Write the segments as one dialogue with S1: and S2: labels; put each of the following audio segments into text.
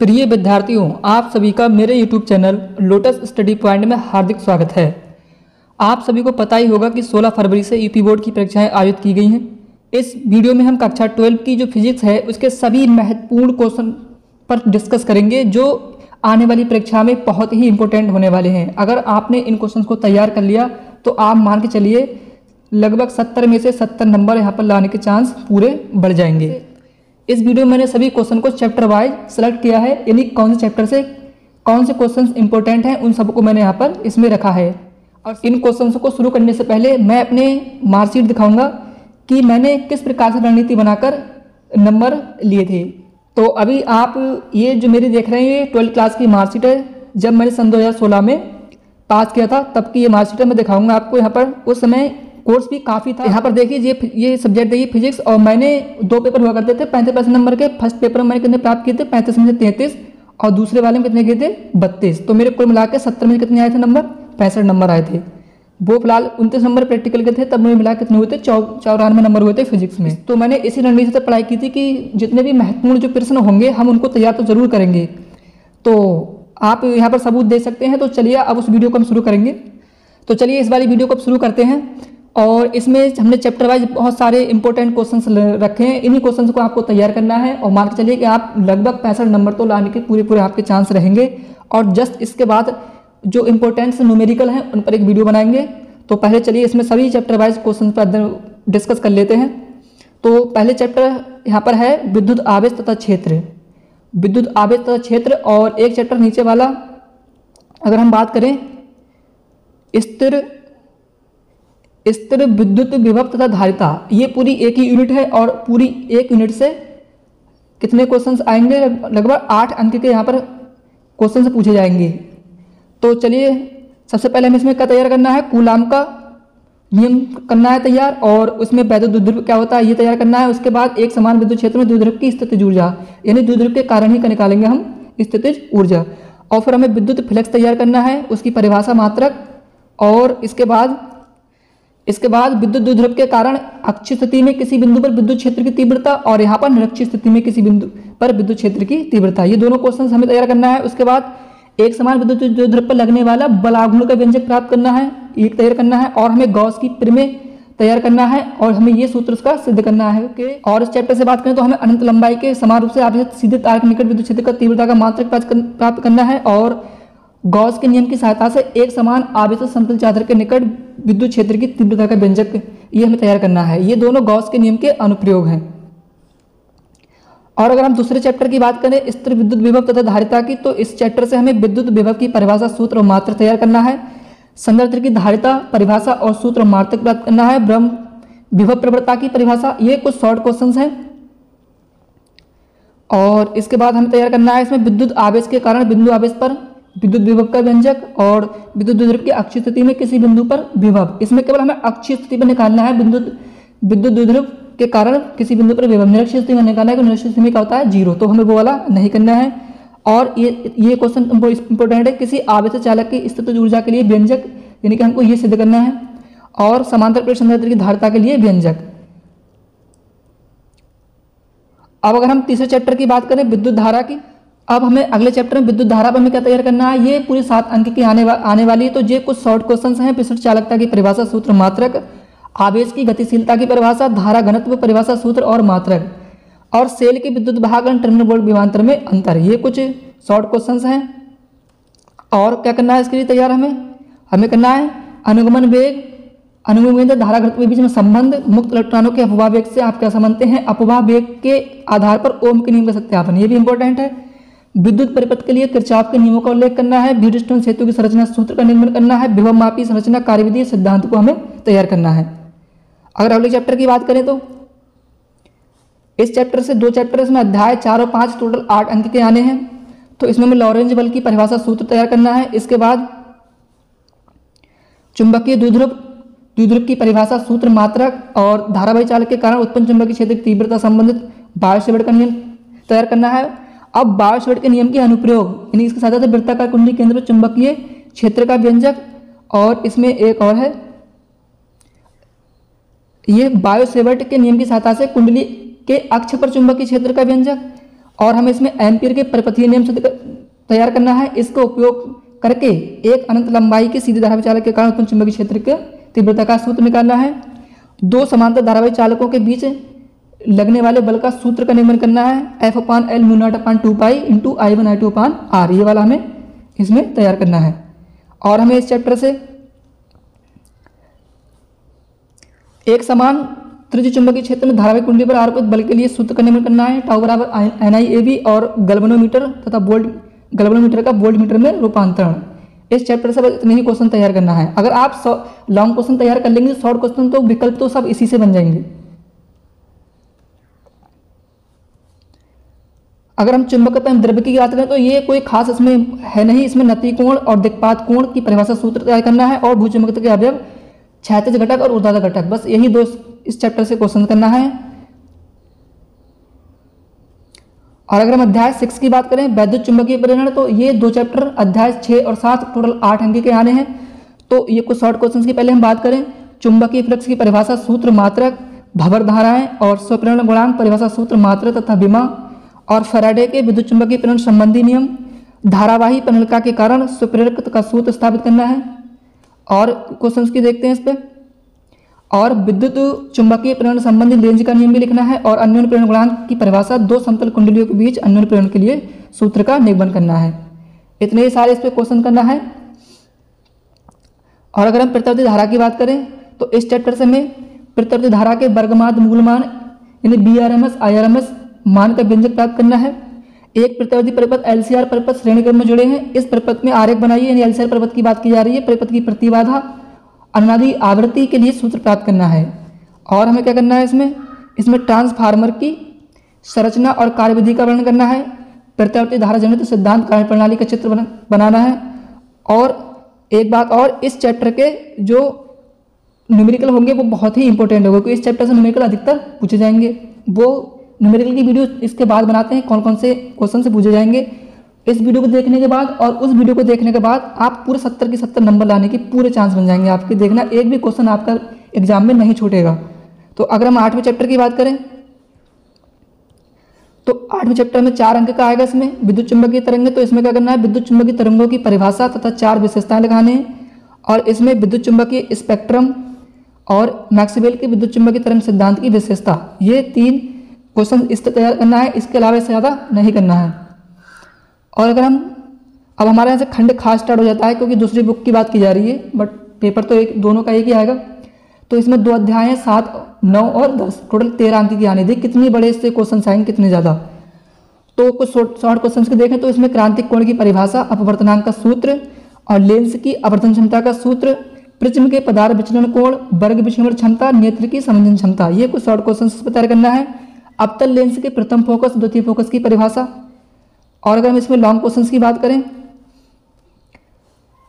S1: प्रिय विद्यार्थियों, आप सभी का मेरे YouTube channel lotus study point में हार्दिक स्वागत है। आप सभी को पता ही होगा कि 16 फरवरी से यूपी बोर्ड की परीक्षाएँ आयोजित की गई हैं। इस वीडियो में हम कक्षा 12 की जो फिजिक्स है, उसके सभी महत्वपूर्ण क्वेश्चन पर डिस्कस करेंगे, जो आने वाली परीक्षा में बहुत ही इंपॉर्टेंट होने वाले हैं। अगर आपने इन क्वेश्चन को तैयार कर लिया तो आप मान के चलिए, लगभग सत्तर में से सत्तर नंबर यहाँ पर लाने के चांस पूरे बढ़ जाएँगे। इस वीडियो में मैंने सभी क्वेश्चन को चैप्टर वाइज सेलेक्ट किया है, यानी कौन से चैप्टर से कौन से क्वेश्चन इंपॉर्टेंट हैं, उन सबको मैंने यहाँ पर इसमें रखा है। और इन क्वेश्चन को शुरू करने से पहले मैं अपने मार्कशीट दिखाऊँगा कि मैंने किस प्रकार से रणनीति बनाकर नंबर लिए थे। तो अभी आप ये जो मेरी देख रहे हैं, ये ट्वेल्थ क्लास की मार्कशीट है। जब मैंने सन 2016 में पास किया था, तब की ये मार्कशीट है, मैं दिखाऊँगा आपको यहाँ पर। उस समय कोर्स भी काफ़ी था। यहाँ पर देखिए ये ये सब्जेक्ट देखिए फिजिक्स और मैंने दो पेपर हुआ करते थे, पैंतीस परसेंट नंबर के फ़र्स्ट पेपर में मैंने कितने प्राप्त किए थे? पैंतीस में से तैंतीस और दूसरे वाले में कितने किए थे? बत्तीस। तो मेरे कुल मिला के सत्तर में कितने आए थे नंबर पैंसठ नंबर आए थे। वो फ़िलहाल उनतीस नंबर प्रैक्टिकल के थे, तब मुझे मिला कितने हुए थे? चौरानवे नंबर हुए थे फिजिक्स में। तो मैंने इसी रणनीति से पढ़ाई की थी कि जितने भी महत्वपूर्ण जो प्रश्न होंगे, हम उनको तैयार तो ज़रूर करेंगे। तो आप यहाँ पर सबूत दे सकते हैं तो चलिए अब उस वीडियो को हम शुरू करेंगे। तो चलिए इस वाली वीडियो को शुरू करते हैं। और इसमें हमने चैप्टर वाइज बहुत सारे इंपॉर्टेंट क्वेश्चंस रखे हैं। इन्हीं क्वेश्चंस को आपको तैयार करना है और मान के चलिए कि आप लगभग पैंसठ नंबर तो लाने के पूरे पूरे आपके चांस रहेंगे। और जस्ट इसके बाद जो इंपॉर्टेंट्स न्यूमेरिकल हैं, उन पर एक वीडियो बनाएँगे। तो पहले चलिए इसमें सभी चैप्टर वाइज क्वेश्चन पर डिस्कस कर लेते हैं। तो पहले चैप्टर यहाँ पर है, विद्युत आवेश तथा क्षेत्र। विद्युत आवेश तथा क्षेत्र और एक चैप्टर नीचे वाला, अगर हम बात करें, स्थिर स्थिर विद्युत विभव तथा धारिता, ये पूरी एक ही यूनिट है और पूरी एक यूनिट से कितने क्वेश्चंस आएँगे? लगभग आठ अंक के यहाँ पर क्वेश्चन पूछे जाएँगे। तो चलिए, सबसे पहले हमें इसमें क्या तैयार करना है? कूलाम का नियम करना है तैयार और उसमें वैद्युत द्विध्रुव क्या होता है, ये तैयार करना है। उसके बाद एक समान विद्युत क्षेत्र में द्विध्रुव की स्थिति ऊर्जा, यानी द्विध्रुव के कारण ही का निकालेंगे हम स्थितिज ऊर्जा। और फिर हमें विद्युत फ्लेक्स तैयार करना है, उसकी परिभाषा मात्रक और इसके बाद इसके बाद विद्युत द्विध्रुव के कारण अक्षय स्थिति में किसी बिंदु पर विद्युत क्षेत्र की तीव्रता और यहाँ पर निरक्षी स्थिति में किसी बिंदु पर विद्युत क्षेत्र की तीव्रता। ये दोनों क्वेश्चन हमें तैयार करना है। उसके बाद एक समान विद्युत द्विध्रुव पर लगने वाला बलागुण का व्यंजक प्राप्त करना है। एक तैयार करना है और हमें गौस की प्रमेय तैयार करना है और हमें ये सूत्र उसका सिद्ध करना है कि और इस चैप्टर से बात करें तो हमें अनंत लंबाई के समान रूप से आवेशित सीधे तार निकट विद्युत क्षेत्र का तीव्रता का मात्रक प्राप्त करना है और गॉस के नियम की सहायता से एक समान आवेश समतल चादर के निकट विद्युत क्षेत्र की तीव्रता का व्यंजक ये हमें तैयार करना है। ये दोनों गॉस के नियम के अनुप्रयोग हैं। और अगर हम दूसरे चैप्टर की बात करें, स्थिर विद्युत विभव तथा धारिता की तो इस चैप्टर से हमें विद्युत विभव की परिभाषा सूत्र और मात्र तैयार करना है। संदर्भ की धारिता, परिभाषा और सूत्र और मात्रक प्राप्त करना है। ब्रह्म, विभव प्रवृत्ता की परिभाषा, ये कुछ शॉर्ट क्वेश्चन हैं। और इसके बाद हमें तैयार करना है इसमें विद्युत आवेश के कारण, बिंदु आवेश पर। विद्युत विभव का व्यंजक और विद्युत द्विध्रुव की अक्षय स्थिति में किसी बिंदु पर विभव। इसमें केवल हमें अक्षय स्थिति पर निकालना है। विद्युत विद्युत द्विध्रुव के कारण किसी बिंदु पर विभव। निरक्षी स्थिति में निकालना है निरक्षी स्थिति में क्या होता है? ज़ीरो। तो हमें वो वाला नहीं करना है। और ये ये क्वेश्चन इंपॉर्टेंट है किसी आवेश चालक की स्थिति ऊर्जा के लिए व्यंजक, यानी कि हमको ये सिद्ध करना है। और समांतर प्रेषण की धारता के लिए व्यंजक। अब अगर हम तीसरे चैप्टर की बात करें, विद्युत धारा की अब हमें अगले चैप्टर में विद्युत धारा पर हमें क्या तैयार करना है? ये पूरी सात अंक की आने वा, आने वाली है। तो ये कुछ शॉर्ट क्वेश्चन हैं। विशिष्ट चालकता की परिभाषा सूत्र मात्रक आवेश की गतिशीलता की परिभाषा धारा घनत्व परिभाषा सूत्र और मात्रक और सेल के विद्युत भागन टर्मिनल बोल्ट विभांतर में अंतर। ये कुछ शॉर्ट क्वेश्चन हैं। और क्या करना है इसके लिए तैयार हमें? हमें करना है अनुगमन वेग अनुगमन धारा घनत्व के बीच में संबंध मुक्त इलेक्ट्रॉनों के अफवाह वेग से आप क्या समझते हैं? अपवाह वेग के आधार पर ओम के नियम का सत्यापन। ये भी इंपॉर्टेंट है। विद्युत परिपथ के लिए किरचाप के नियमों का उल्लेख करना है बीडस्टोन सेतु की संरचना सूत्र का निर्माण करना है विभव मापी संरचना कार्यविधि सिद्धांत को हमें तैयार करना है। अगर अगले चैप्टर की बात करें तो इस चैप्टर से दो चैप्टर इसमें अध्याय चार और पाँच टोटल आठ अंक के आने हैं। तो इसमें हमें लॉरेंज बल की परिभाषा सूत्र तैयार करना है। इसके बाद चुंबकीय द्विध्रुव द्विध्रुव की परिभाषा सूत्र मात्रक और धारावाही चालक के कारण उत्पन्न चुंबकीय क्षेत्र की तीव्रता संबंधित बायोसेवर्ड का नियम तैयार करना है। अब बायोसेवर्ड के नियम के अनुप्रयोग, यानी इसके साथ साथ वृत्ताकार, कुंडली, केंद्र, चुंबकीय क्षेत्र का व्यंजक, और इसमें एक और है। ये बायोसेवर्ट के नियम की सहायता से कुंडली के अक्ष पर चुंबकीय क्षेत्र का व्यंजक, और हमें इसमें एम्पियर के परिपथीय नियम से तैयार करना है। इसका उपयोग करके एक अनंत लंबाई के सीधे धारावाही चालक के कारण उत्पन्न चुंबकीय क्षेत्र के तीव्रता का सूत्र निकालना है। दो समांतर धारावाही चालकों के बीच लगने वाले बल का सूत्र का निर्माण करना है। F upon L mu nought upon two pi into I one I two upon R ये वाला हमें इसमें तैयार करना है। और हमें इस चैप्टर से एक समान त्रिज्य चुंबकीय क्षेत्र में धारावाही कुंडली पर आरोपित बल के लिए सूत्र का निर्माण करना है। टाउ बराबर एन आई ए बी और गलवनोमीटर तथा बोल्ट गलवनोमीटर का वोल्ट मीटर में रूपांतरण। इस चैप्टर से बस इतने ही क्वेश्चन तैयार करना है। अगर आप लॉन्ग क्वेश्चन तैयार कर लेंगे शॉर्ट क्वेश्चन तो विकल्प तो सब इसी से बन जाएँगे। अगर हम चुंबकत्व द्रव्य की बात करें तो ये कोई खास इसमें है नहीं, इसमें नती कोण और दिक्पात कोण की परिभाषा सूत्र तैयार करना है और भूचुंबकत्व के अवयव क्षैतिज घटक और ऊर्ध्वाधर घटक। बस यही दो इस चैप्टर से क्वेश्चन करना है। और अगर हम अध्याय सिक्स की बात करें, वैद्युत चुंबकीय परिणन तो ये दो चैप्टर अध्याय छः और सात टोटल आठ अंक के आने हैं। तो ये कुछ शॉर्ट क्वेश्चन की पहले हम बात करें। चुंबकीय फ्लक्स की परिभाषा सूत्र मात्रक, भवर धाराएँ और स्वप्रेरण गुणांक परिभाषा सूत्र मात्र तथा बीमा और फराडे के विद्युत चुंबकीय प्रेरण संबंधी नियम धारावाही प्रणलिका के कारण सुप्रेरक का सूत्र स्थापित करना है। और क्वेश्चन की देखते हैं इस पर और विद्युत चुंबकीय प्रेरण संबंधी लेंज का नियम भी लिखना है और अन्य प्रेरण गुणांक की परिभाषा दो समतल कुंडलियों के बीच अन्य प्रेरण के लिए सूत्र का निगमन करना है। इतने ही सारे इस पर क्वेश्चन करना है। और अगर हम प्रत्यवधि धारा की बात करें तो इस चैप्टर से हमें प्रत्यवधि धारा के वर्गमान मूलमान, यानी B R M S I R M S मान का व्यंजक प्राप्त करना है। एक प्रत्यवधि परिपथ एलसीआर परिपथ श्रेणी क्रम में जुड़े हैं। इस परिपथ में आरेख बनाइए, यानी एलसीआर परिपथ की बात की जा रही है। परिपथ की प्रतिबाधा, अनुनादी आवृत्ति के लिए सूत्र प्राप्त करना है। और हमें क्या करना है इसमें? इसमें ट्रांसफार्मर की संरचना और कार्यविधि का वर्णन करना है। प्रत्यावर्ती धारा जनित सिद्धांत कार्य प्रणाली का चित्र बनाना है। और एक बात और, इस चैप्टर के जो न्यूमेरिकल होंगे वो बहुत ही इंपॉर्टेंट होगा, क्योंकि इस चैप्टर से न्यूमेरिकल अधिकतर पूछे जाएँगे। वो न्यूमेरिकल की वीडियो इसके बाद बनाते हैं कौन कौन से क्वेश्चन से पूछे जाएँगे। इस वीडियो को देखने के बाद और उस वीडियो को देखने के बाद आप पूरे सत्तर की सत्तर नंबर लाने की पूरे चांस बन जाएँगे आपके। देखना, एक भी क्वेश्चन आपका एग्ज़ाम में नहीं छूटेगा। तो अगर हम आठवें चैप्टर की बात करें तो आठवें चैप्टर में चार अंक का आएगा इसमें। विद्युत चुंबकीय तरंग तो इसमें क्या करना है? विद्युत चुंबकीय तरंगों की परिभाषा तथा चार विशेषताएँ लगाने हैं। और इसमें विद्युत चुंबकीय स्पेक्ट्रम और मैक्सवेल के विद्युत चुंबकीय तरंग सिद्धांत की विशेषता। ये तीन क्वेश्चन इस तैयार करना है, इसके अलावा इससे ज़्यादा नहीं करना है। और अगर हम, अब हमारे यहाँ से खंड खास स्टार्ट हो जाता है, क्योंकि दूसरी बुक की बात की जा रही है बट पेपर तो एक, दोनों का एक ही आएगा। तो इसमें दो अध्याय हैं, सात, नौ और दस। टोटल तेरह अंक की आने दी। कितनी बड़े इससे क्वेश्चन आएँगे, कितने ज़्यादा। तो कुछ शॉर्ट क्वेश्चन के देखें तो इसमें क्रांतिक कोण की परिभाषा, अपवर्तनांक का सूत्र और लेंस की अवर्तन क्षमता का सूत्र, प्रिज्म के पदार्थ विचलन कोण, वर्ग विचलन क्षमता, नेत्र की समंजन क्षमता। ये कुछ शॉर्ट क्वेश्चन तैयार करना है। अवतल लेंस के प्रथम फोकस द्वितीय फोकस की परिभाषा। और अगर हम इसमें लॉन्ग क्वेश्चन की बात करें,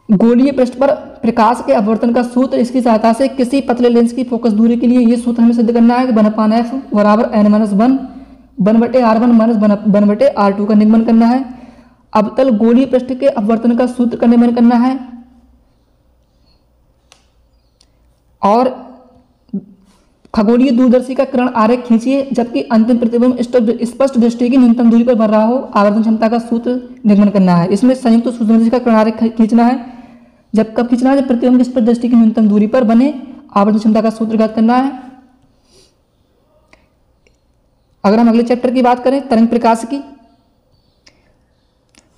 S1: गोलीय पृष्ठ पर प्रकाश के अपवर्तन का सूत्र इसकी सहायता से किसी पतले लेंस की फोकस दूरी के लिए यह सूत्र हमें सिद्ध करना है कि वन अपान एफ़ बराबर एन माइनस वन वन बटे आर वन माइनस वन बटे आर टू का निगमन करना है। अवतल गोलीय पृष्ठ के अपवर्तन का सूत्र का निगमन करना है। और खगोलीय दूरदर्शी का किरण आरेख खींचिए, जबकि अंतिम प्रतिबिंब स्पष्ट दृष्टि की न्यूनतम दूरी पर बन रहा हो। आवर्तन क्षमता का सूत्र निर्माण करना है। इसमें संयुक्त सूर्यदर्शी का किरण आरेख खींचना है। जब कब खींचना है? जब प्रतिबिंब स्पष्ट दृष्टि की न्यूनतम दूरी पर बने। आवर्तन क्षमता का सूत्र ज्ञात करना है। अगर हम अगले चैप्टर की बात करें, तरंग प्रकाश की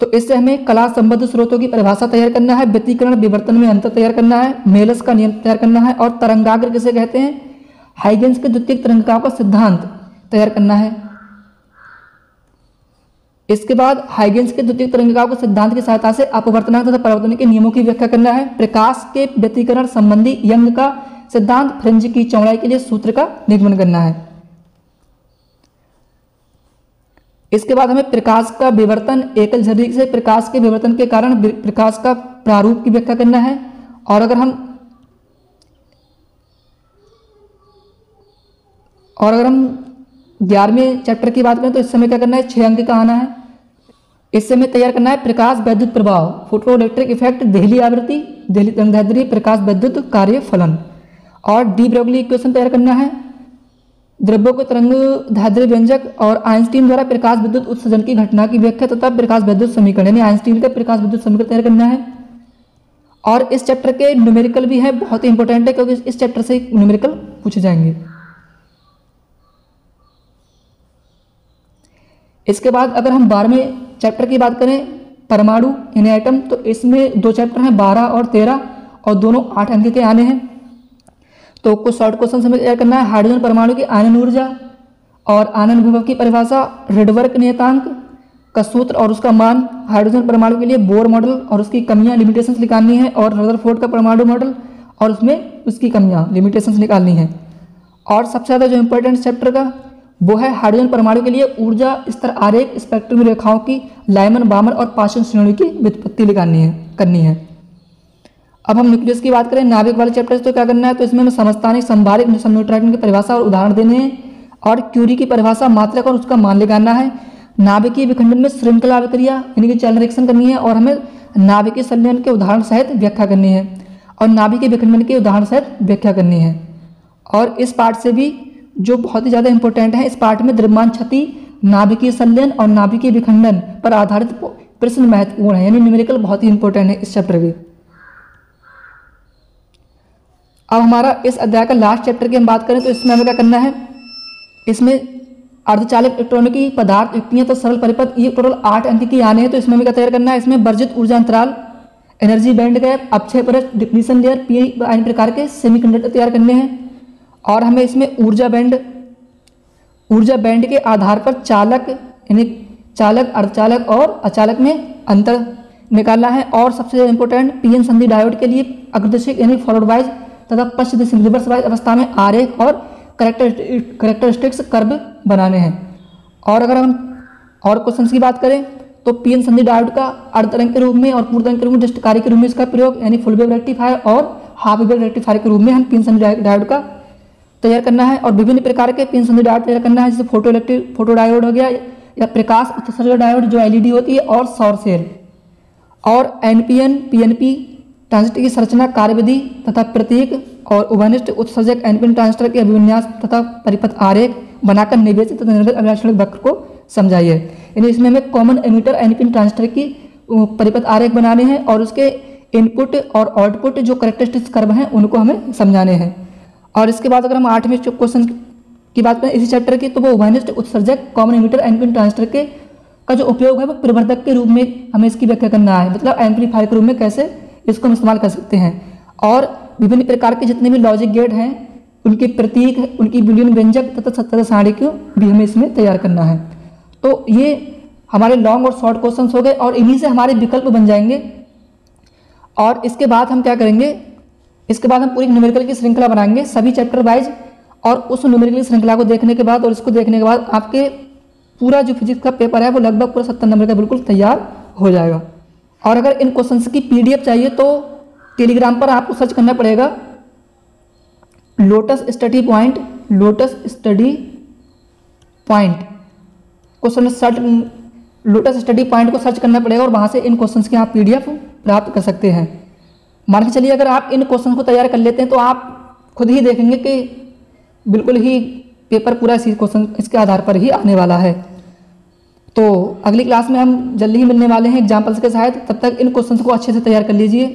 S1: तो इससे हमें कला संबद्ध स्रोतों की परिभाषा तैयार करना है। व्यतीकरण, विवर्तन में अंतर तैयार करना है। मेलस का नियम तैयार करना है। और तरंगाग्र किसे कहते हैं? हाइगेंस के द्वितीय तरंगिकाओं का सिद्धांत तैयार करना है। इसके बाद हाइगेंस के द्वितीय तरंगिकाओं के सिद्धांत की सहायता से अपवर्तनांक तथा परिवर्तन के नियमों की व्याख्या करना है। प्रकाश के व्यतीकरण संबंधी यंग का सिद्धांत फ्रिंज की चौड़ाई के लिए सूत्र का निर्माण करना है। इसके बाद हमें प्रकाश का विवर्तन, एकल झर्री से प्रकाश के विवर्तन के कारण प्रकाश का प्रारूप की व्याख्या करना है। और अगर हम और अगर हम ग्यारहवें चैप्टर की बात करें तो इस समय क्या करना है? छः अंक का आना है। इस समय तैयार करना है प्रकाश वैद्युत प्रभाव फ़ोटो इलेक्ट्रिक इफ़ेक्ट दहली आवृत्ति, दहली तरंगदैर्ध्य, प्रकाश वैद्युत कार्य फलन और डी ब्रोगली इक्वेशन तैयार करना है। द्रव्यों के तरंग धाद्री व्यंजक और आइंस्टीन द्वारा प्रकाश विद्युत उत्सर्जन की घटना की व्याख्या तथा प्रकाश विद्युत समीकरण, यानी आइंस्टीन का प्रकाश विद्युत समीकरण तैयार करना है। और इस चैप्टर के न्यूमेरिकल भी है, बहुत ही इंपॉर्टेंट है, क्योंकि इस चैप्टर से न्यूमेरिकल पूछे जाएँगे। इसके बाद अगर हम बारहवें चैप्टर की बात करें, परमाणु, यानी आइटम तो इसमें दो चैप्टर हैं, बारह और तेरह, और दोनों आठ अंक के आने हैं। तो कुछ शॉर्ट क्वेश्चन हमें तैयार करना है। हाइड्रोजन परमाणु की आनंद ऊर्जा और आनंद विभव की परिभाषा रेडवर्क नियतांक का सूत्र और उसका मान हाइड्रोजन परमाणु के लिए बोर मॉडल और उसकी कमियाँ लिमिटेशंस निकालनी है, और रदरफोर्ड का परमाणु मॉडल और उसमें उसकी कमियाँ लिमिटेशंस निकालनी है। और सबसे ज़्यादा जो इम्पोर्टेंट चैप्टर का वो है हाइड्रोजन परमाणु के लिए ऊर्जा स्तर आरेख, स्पेक्ट्रम रेखाओं की लाइमन, बामन और पाचन श्रेणी की व्युत्पत्ति निकालनी है, करनी है। अब हम न्यूक्लियस की बात करें, नाभिक वाले चैप्टर तो क्या करना है? तो इसमें हमें समस्तानिक संभारिक न्यूट्राइटन की परिभाषा और उदाहरण देने हैं और क्यूरी की परिभाषा मात्रक और उसका मान निकालना है। नाभिकीय विखंडन में श्रृंखला अभिक्रिया, यानी कि चैनल रिएक्शन करनी है और हमें नाभिकीय संलयन के उदाहरण सहित व्याख्या करनी है और नाभिकीय विखंडन के उदाहरण सहित व्याख्या करनी है। और इस पार्ट से भी जो बहुत ही ज़्यादा इंपॉर्टेंट है, इस पार्ट में द्रव्यमान क्षति, नाभिकीय संलयन और नाभिकीय विखंडन पर आधारित प्रश्न महत्वपूर्ण है, यानी न्यूमेरिकल बहुत ही इंपॉर्टेंट है इस चैप्टर के अब हमारा इस अध्याय का लास्ट चैप्टर की हम बात करें तो इसमें हमें क्या करना है? इसमें अर्धचालिक इलेक्ट्रॉनिकी पदार्थ युक्तियाँ तो सरल परिपथ, ये टोटल आठ अंक की आने हैं तो इसमें हमें क्या तैयार करना है? इसमें वर्जित ऊर्जा अंतराल एनर्जी बैंड गैप अक्षय परत डिप्लीशन लेयर पी अन्य प्रकार के सेमीकंडक्टर तैयार करने हैं। और हमें इसमें ऊर्जा बैंड ऊर्जा बैंड के आधार पर चालक, यानी चालक, अर्धचालक और अचालक में अंतर निकालना है। और सबसे इंपॉर्टेंट पीएन संधि डायोड के लिए अग्रदर्शिक यानी फॉरवर्ड वाइज तथा पश्च रिवर्स वाइज अवस्था में आरेख और करेक्टर करेक्टरिस्टिक्स कर्व बनाने हैं। और अगर हम और क्वेश्चन की बात करें तो पीएन संधि डायोड का अर्धतरंग के रूप में और पूर्णतरंग के रूप में जस्ट कार्य के रूप में इसका प्रयोग, यानी फुल वेव रेक्टिफायर और हाफ़ वेव रेक्टिफायर के रूप में हम पीएन संधि डायोड का तैयार करना है और विभिन्न प्रकार के पिन संधि डायोड तैयार करना है, जैसे फ़ोटो इलेक्ट्रिक, फ़ोटो डायोड हो गया या प्रकाश उत्सर्जक डायोड जो एलईडी होती है और सौर सेल। और एनपीएन पीएनपी ट्रांजिस्टर की संरचना, कार्यविधि तथा प्रतीक और उभनिष्ठ उत्सर्जक एनपिन ट्रांजिस्टर के अभिविन्यास तथा परिपथ आरेख बनाकर निवेशित तथा निर्गत अभिलाषणिक वक्र को समझाइए। यानी इसमें हमें कॉमन एमिटर एनपिन ट्रांजिस्टर की परिपथ आरेख बनाने हैं और उसके इनपुट और आउटपुट जो करेक्टरिस्टिक्स कर्व हैं, उनको हमें समझाने हैं। और इसके बाद अगर हम आठवें क्वेश्चन की बात करें, इसी चैप्टर की तो वो उभनिष्ठ उत्सर्जक कॉमन एमिटर एनपिन ट्रांजिस्टर के का जो उपयोग है, वो प्रवर्धक के रूप में हमें इसकी व्याख्या करना है। मतलब एम्पलीफायर के रूप में कैसे इसको हम इस्तेमाल कर सकते हैं। और विभिन्न प्रकार के जितने भी लॉजिक गेट हैं, उनके प्रतीक, उनकी बिलियन व्यंजक तथा सत्तर साड़ी को भी हमें इसमें तैयार करना है। तो ये हमारे लॉन्ग और शॉर्ट क्वेश्चंस हो गए, और इन्हीं से हमारे विकल्प बन जाएँगे। और इसके बाद हम क्या करेंगे? इसके बाद हम पूरी न्यूमेरिकल की श्रृंखला बनाएँगे, सभी चैप्टर वाइज और उस न्यूमेरिकल श्रृंखला को देखने के बाद और इसको देखने के बाद आपके पूरा जो फिजिक्स का पेपर है, वो लगभग पूरा सत्तर नंबर का बिल्कुल तैयार हो जाएगा। और अगर इन क्वेश्चंस की पीडीएफ चाहिए तो टेलीग्राम पर आपको सर्च करना पड़ेगा। Lotus study point lotus study point question search lotus study point को सर्च करना पड़ेगा और वहाँ से इन क्वेश्चंस की आप पीडीएफ प्राप्त कर सकते हैं। मान के चलिए, अगर आप इन क्वेश्चन को तैयार कर लेते हैं तो आप खुद ही देखेंगे कि बिल्कुल ही पेपर पूरा इसी क्वेश्चन इसके आधार पर ही आने वाला है। तो अगली क्लास में हम जल्दी ही मिलने वाले हैं एग्जाम्पल्स के साथ तब तक इन क्वेश्चन को अच्छे से तैयार कर लीजिए।